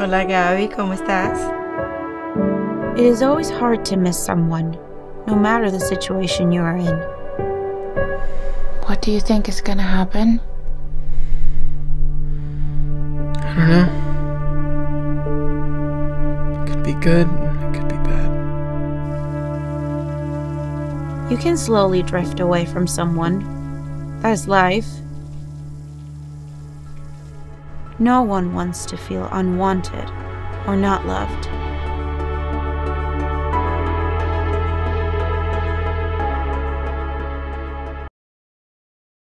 Hola Gaby, ¿cómo estás? It is always hard to miss someone, no matter the situation you are in. What do you think is gonna happen? I don't know. It could be good, it could be bad. You can slowly drift away from someone. That's life. No one wants to feel unwanted or not loved.